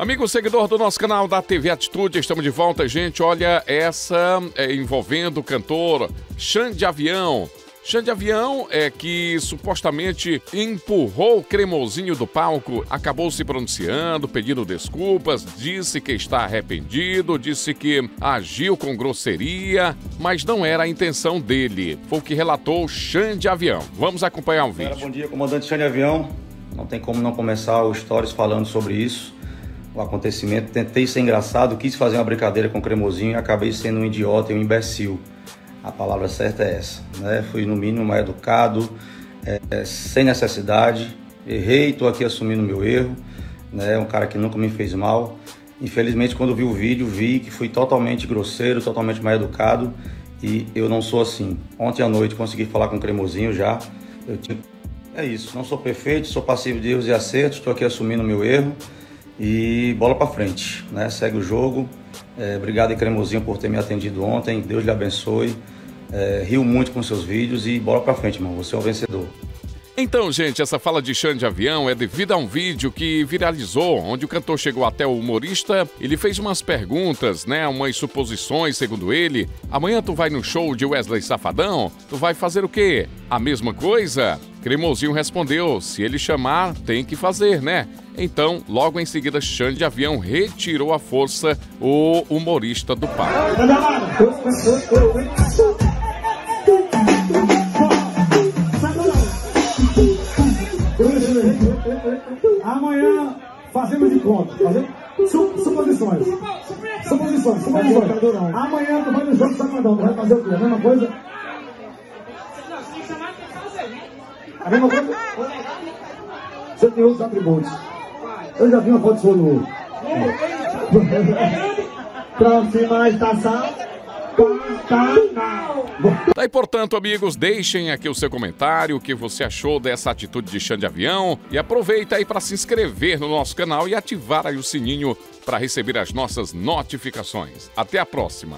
Amigo seguidor do nosso canal da TV Atitude, estamos de volta, gente. Olha, essa é envolvendo o cantor Xande Avião. Xande Avião é que supostamente empurrou o cremosinho do palco, acabou se pronunciando, pedindo desculpas, disse que está arrependido, disse que agiu com grosseria, mas não era a intenção dele. Foi o que relatou Xande Avião. Vamos acompanhar o vídeo. Bom dia, comandante Xande Avião. Não tem como não começar o Stories falando sobre isso o acontecimento. Tentei ser engraçado, quis fazer uma brincadeira com o cremosinho e acabei sendo um idiota e um imbecil. A palavra certa é essa. Né? Fui, no mínimo, mal educado, é, é, sem necessidade. Errei, estou aqui assumindo meu erro. Né? Um cara que nunca me fez mal. Infelizmente, quando vi o vídeo, vi que fui totalmente grosseiro, totalmente mal educado e eu não sou assim. Ontem à noite consegui falar com o Cremosinho já. Eu tinha... É isso, não sou perfeito, sou passivo de erros e acertos, estou aqui assumindo meu erro e bola para frente, né? Segue o jogo. É, obrigado, Cremosinho, por ter me atendido ontem. Deus lhe abençoe. É, rio muito com seus vídeos e bola para frente, irmão. Você é o vencedor. Então, gente, essa fala de Xande Avião é devido a um vídeo que viralizou, onde o cantor chegou até o humorista, ele fez umas perguntas, né, umas suposições, segundo ele. Amanhã tu vai no show de Wesley Safadão? Tu vai fazer o quê? A mesma coisa? Cremosinho respondeu: se ele chamar, tem que fazer, né? Então, logo em seguida, Xande Avião retirou à força o humorista do palco. Amanhã fazemos de conta. Fazemos suposições. Suposições, suposições. Amanhã tu vai no jogo tu vai fazer o quê? A mesma coisa? A mesma coisa? Você tem outros atributos. Eu já vi uma foto sua no. Próxima estação. Daí, portanto, amigos, deixem aqui o seu comentário, o que você achou dessa atitude de Xande Avião e aproveita aí para se inscrever no nosso canal e ativar aí o sininho para receber as nossas notificações. Até a próxima!